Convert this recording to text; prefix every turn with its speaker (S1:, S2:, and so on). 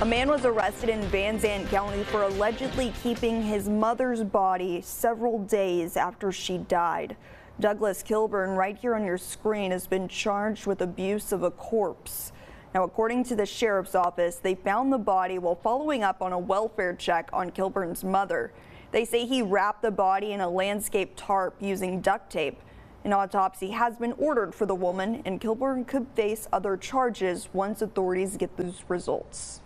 S1: A man was arrested in Van Zandt County for allegedly keeping his mother's body several days after she died. Douglas Kilburn, right here on your screen, has been charged with abuse of a corpse. Now, according to the sheriff's office, they found the body while following up on a welfare check on Kilburn's mother. They say he wrapped the body in a landscape tarp using duct tape. An autopsy has been ordered for the woman, and Kilburn could face other charges once authorities get those results.